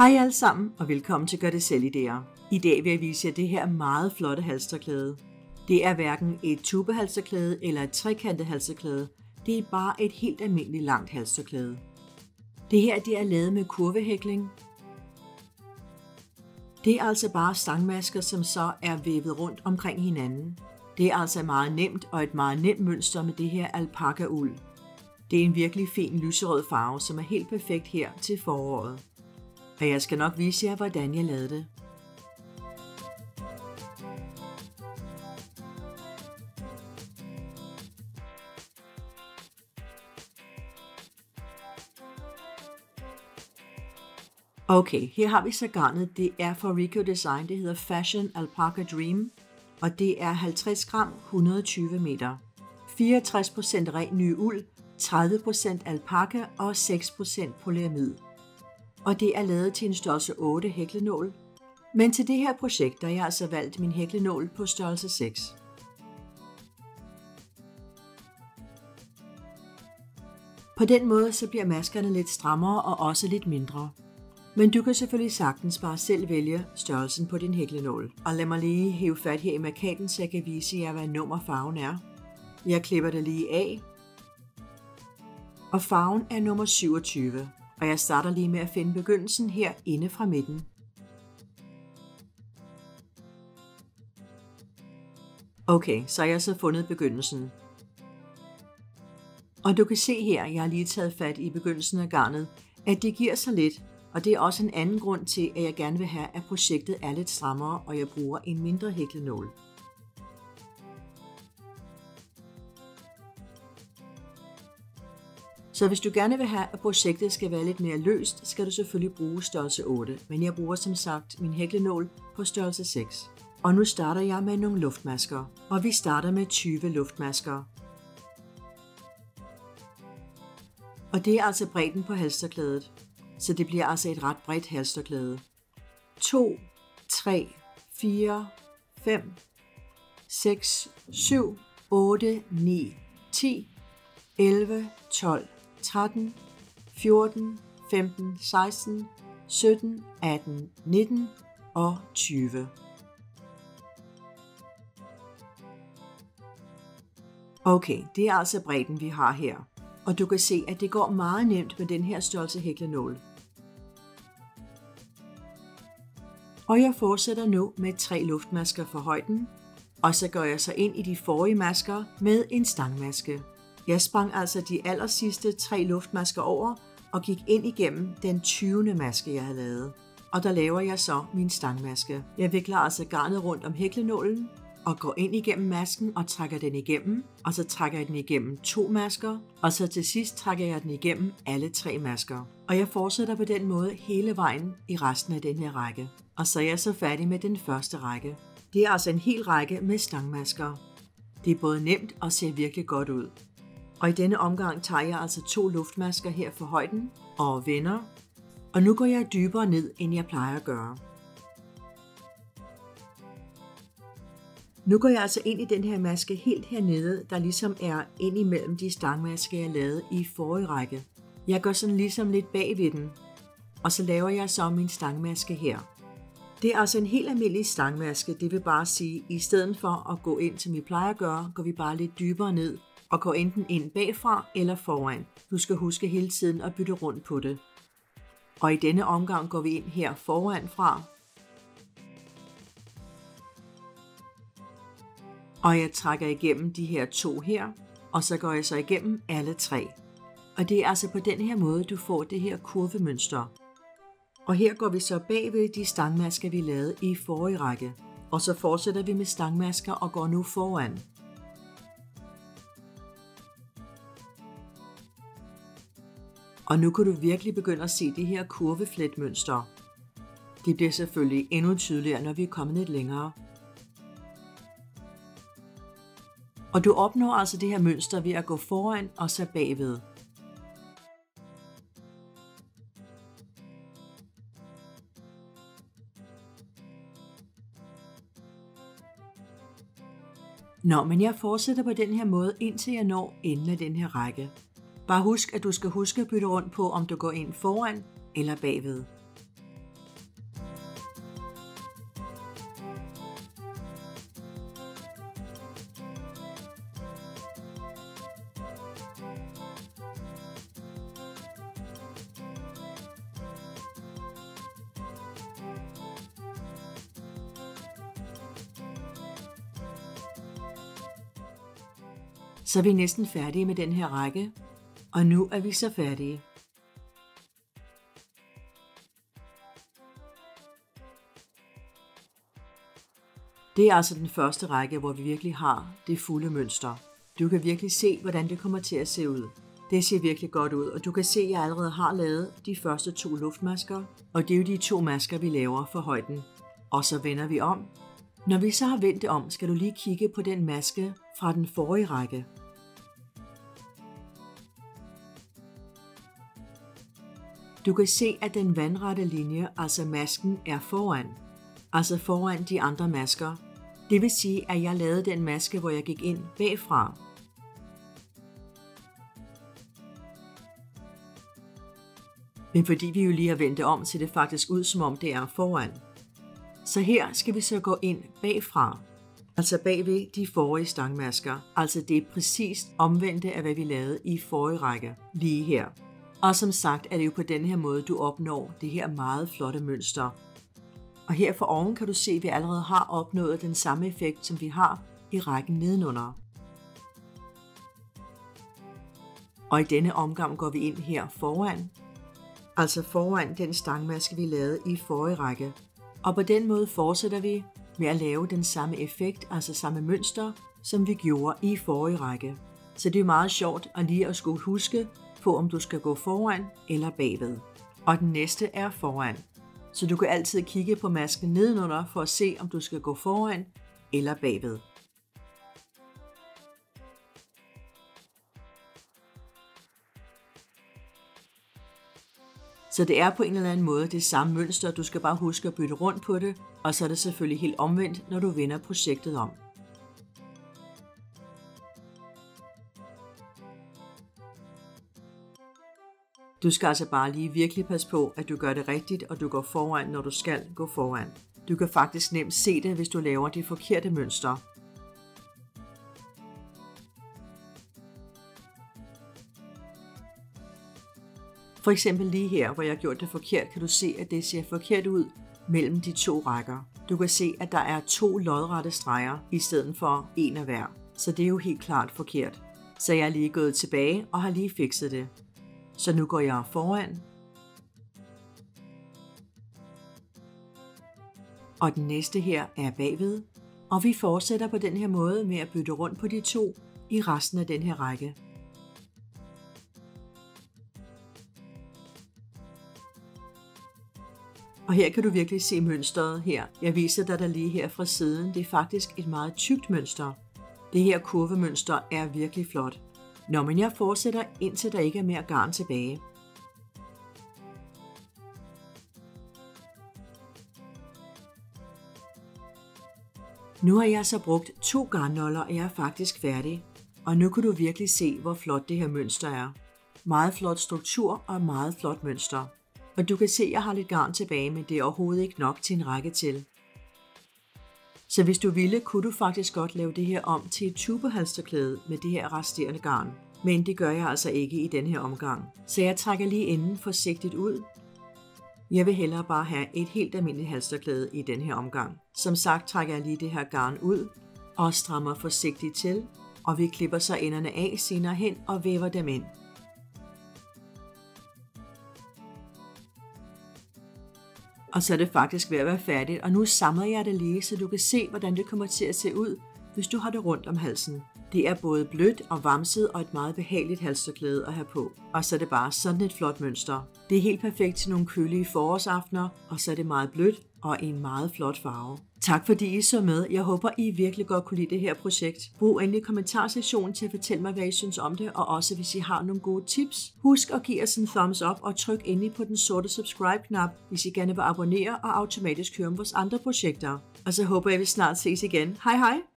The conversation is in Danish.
Hej alle sammen, og velkommen til Gør det selv idéer. I dag vil jeg vise jer det her meget flotte halsterklæde. Det er hverken et tubehalsterklæde eller et trekantet halsterklæde. Det er bare et helt almindeligt langt halsterklæde. Det her det er lavet med kurvehækling. Det er altså bare stangmasker, som så er vævet rundt omkring hinanden. Det er altså meget nemt og et meget nemt mønster med det her alpaka uld. Det er en virkelig fin lyserød farve, som er helt perfekt her til foråret for jeg skal nok vise jer, hvordan jeg lavede det. Okay, her har vi så garnet. Det er fra Rico Design. Det hedder Fashion Alpaca Dream. Og det er 50 gram 120 meter. 64% ren ny uld, 30% alpaka og 6% polyamid og det er lavet til en størrelse 8 hæklenål. Men til det her projekt, har jeg altså valgt min hæklenål på størrelse 6. På den måde så bliver maskerne lidt strammere og også lidt mindre. Men du kan selvfølgelig sagtens bare selv vælge størrelsen på din hæklenål. Og lad mig lige hæve fat her i markaden, så jeg kan vise jer, hvad nummer farven er. Jeg klipper det lige af. Og farven er nummer 27 og jeg starter lige med at finde begyndelsen her inde fra midten. Okay, så har jeg så fundet begyndelsen. Og du kan se her, jeg har lige taget fat i begyndelsen af garnet, at det giver sig lidt, og det er også en anden grund til, at jeg gerne vil have, at projektet er lidt strammere, og jeg bruger en mindre hæklenål. Så hvis du gerne vil have, at projektet skal være lidt mere løst, skal du selvfølgelig bruge størrelse 8, men jeg bruger som sagt min hæklenål på størrelse 6. Og nu starter jeg med nogle luftmasker, og vi starter med 20 luftmasker. Og det er altså bredden på halsterklædet, så det bliver altså et ret bredt halsterklæde. 2, 3, 4, 5, 6, 7, 8, 9, 10, 11, 12, 13, 14, 15, 16, 17, 18, 19 og 20. Okay, det er altså bredden, vi har her. Og du kan se, at det går meget nemt med den her størrelse hæklenål. Og jeg fortsætter nu med tre luftmasker for højden, og så går jeg så ind i de forrige masker med en stangmaske. Jeg sprang altså de aller sidste tre luftmasker over og gik ind igennem den 20. maske, jeg havde lavet. Og der laver jeg så min stangmaske. Jeg vikler altså garnet rundt om hæklenålen og går ind igennem masken og trækker den igennem, og så trækker jeg den igennem to masker, og så til sidst trækker jeg den igennem alle tre masker. Og jeg fortsætter på den måde hele vejen i resten af den her række. Og så er jeg så færdig med den første række. Det er altså en hel række med stangmasker. Det er både nemt og ser virkelig godt ud. Og i denne omgang tager jeg altså to luftmasker her for højden og vender. Og nu går jeg dybere ned, end jeg plejer at gøre. Nu går jeg altså ind i den her maske helt hernede, der ligesom er ind imellem de stangmasker, jeg lavede i forrige række. Jeg går sådan ligesom lidt bag ved den, og så laver jeg så min stangmaske her. Det er altså en helt almindelig stangmaske, det vil bare sige, at i stedet for at gå ind, som vi plejer at gøre, går vi bare lidt dybere ned og går enten ind bagfra eller foran. Du skal huske hele tiden at bytte rundt på det. Og i denne omgang går vi ind her foran fra. Og jeg trækker igennem de her to her, og så går jeg så igennem alle tre. Og det er altså på den her måde, du får det her kurvemønster. Og her går vi så bagved de stangmasker, vi lavede i forrige række. Og så fortsætter vi med stangmasker og går nu foran. Og nu kan du virkelig begynde at se det her kurvefletmønster. Det bliver selvfølgelig endnu tydeligere, når vi er kommet lidt længere. Og du opnår altså det her mønster ved at gå foran og så bagved. Nå, men jeg fortsætter på den her måde, indtil jeg når enden af den her række. Bare husk, at du skal huske at bytte rundt på, om du går ind foran eller bagved. Så er vi næsten færdige med den her række, og nu er vi så færdige. Det er altså den første række, hvor vi virkelig har det fulde mønster. Du kan virkelig se, hvordan det kommer til at se ud. Det ser virkelig godt ud, og du kan se, at jeg allerede har lavet de første to luftmasker, og det er jo de to masker, vi laver for højden. Og så vender vi om. Når vi så har vendt det om, skal du lige kigge på den maske fra den forrige række. Du kan se, at den vandrette linje, altså masken, er foran. Altså foran de andre masker. Det vil sige, at jeg lavede den maske, hvor jeg gik ind bagfra. Men fordi vi jo lige har vendt det om, ser det faktisk ud, som om det er foran. Så her skal vi så gå ind bagfra, altså bagved de forrige stangmasker. Altså det er præcist omvendte af, hvad vi lavede i forrige række, lige her. Og som sagt er det jo på den her måde, du opnår det her meget flotte mønster. Og her for oven kan du se, at vi allerede har opnået den samme effekt, som vi har i rækken nedenunder. Og i denne omgang går vi ind her foran, altså foran den stangmaske, vi lavede i forrige række. Og på den måde fortsætter vi med at lave den samme effekt, altså samme mønster, som vi gjorde i forrige række. Så det er meget sjovt at lige at skulle huske på, om du skal gå foran eller bagved. Og den næste er foran. Så du kan altid kigge på masken nedenunder for at se, om du skal gå foran eller bagved. Så det er på en eller anden måde det samme mønster, du skal bare huske at bytte rundt på det, og så er det selvfølgelig helt omvendt, når du vender projektet om. Du skal altså bare lige virkelig passe på, at du gør det rigtigt, og du går foran, når du skal gå foran. Du kan faktisk nemt se det, hvis du laver det forkerte mønster. For eksempel lige her, hvor jeg har gjort det forkert, kan du se, at det ser forkert ud mellem de to rækker. Du kan se, at der er to lodrette streger i stedet for en af hver. Så det er jo helt klart forkert. Så jeg er lige gået tilbage og har lige fikset det. Så nu går jeg foran. Og den næste her er bagved. Og vi fortsætter på den her måde med at bytte rundt på de to i resten af den her række. Og her kan du virkelig se mønstret her. Jeg viser dig der lige her fra siden. Det er faktisk et meget tykt mønster. Det her kurvemønster er virkelig flot. Nå, men jeg fortsætter indtil der ikke er mere garn tilbage. Nu har jeg så brugt to garnnoller, og jeg er faktisk færdig. Og nu kan du virkelig se, hvor flot det her mønster er. Meget flot struktur og meget flot mønster. Og du kan se, at jeg har lidt garn tilbage, men det er overhovedet ikke nok til en række til. Så hvis du ville, kunne du faktisk godt lave det her om til et tubehalsterklæde med det her resterende garn. Men det gør jeg altså ikke i den her omgang. Så jeg trækker lige enden forsigtigt ud. Jeg vil hellere bare have et helt almindeligt halsterklæde i den her omgang. Som sagt trækker jeg lige det her garn ud og strammer forsigtigt til. Og vi klipper så enderne af senere hen og væver dem ind. Og så er det faktisk ved at være færdigt, og nu samler jeg det lige, så du kan se, hvordan det kommer til at se ud, hvis du har det rundt om halsen. Det er både blødt og vamset og et meget behageligt halsterklæde at have på. Og så er det bare sådan et flot mønster. Det er helt perfekt til nogle kølige forårsaftener, og så er det meget blødt og i en meget flot farve. Tak fordi I så med. Jeg håber, I virkelig godt kunne lide det her projekt. Brug endelig kommentarsektionen til at fortælle mig, hvad I synes om det, og også hvis I har nogle gode tips. Husk at give os en thumbs up og tryk endelig på den sorte subscribe-knap, hvis I gerne vil abonnere og automatisk høre om vores andre projekter. Og så håber jeg, vi snart ses igen. Hej hej!